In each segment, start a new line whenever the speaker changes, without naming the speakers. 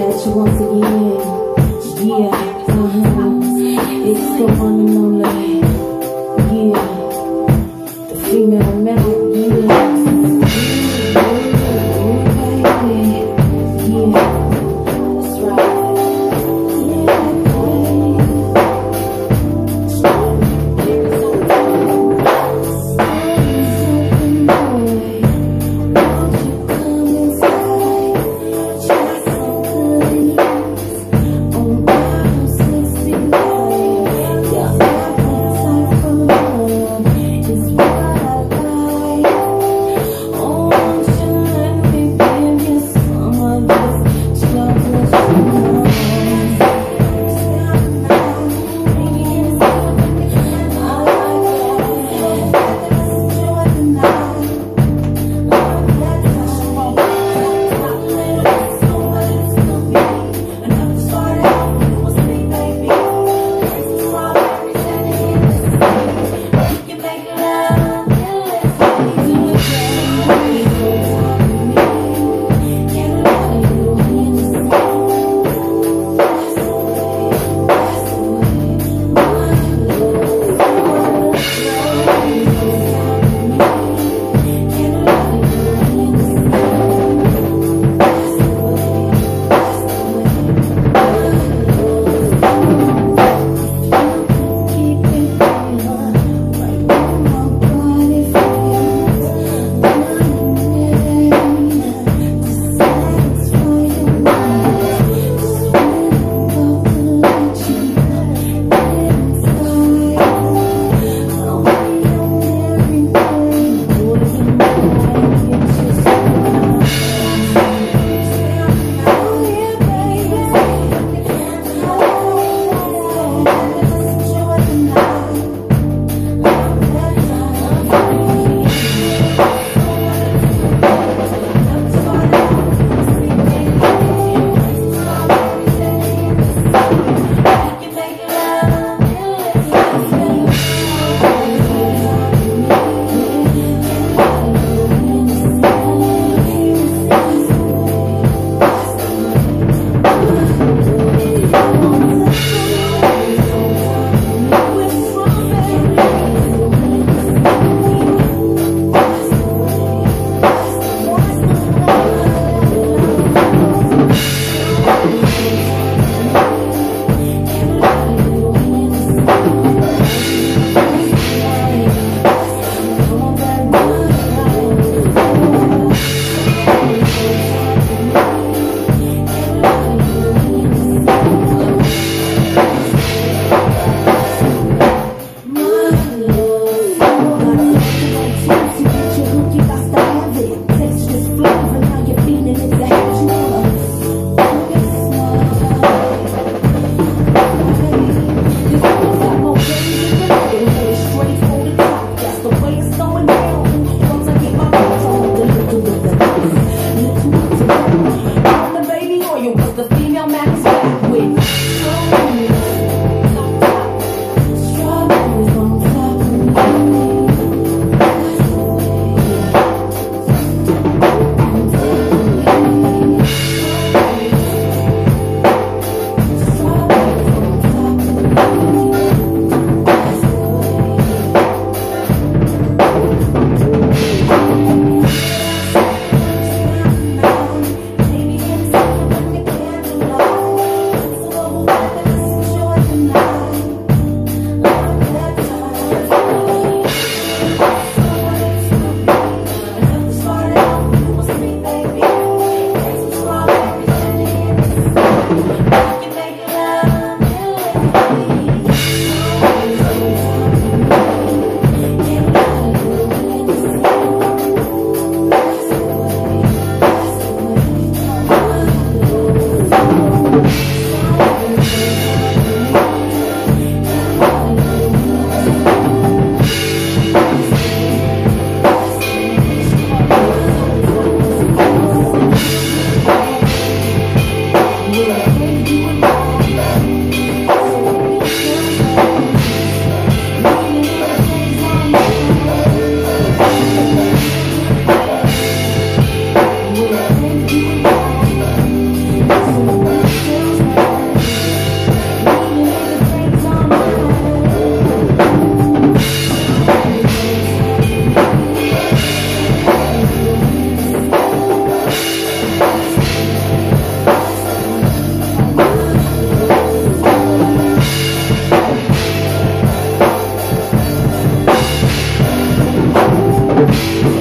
at you once again. Yeah, uh-huh. It's the one and only. Yeah, the female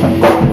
Música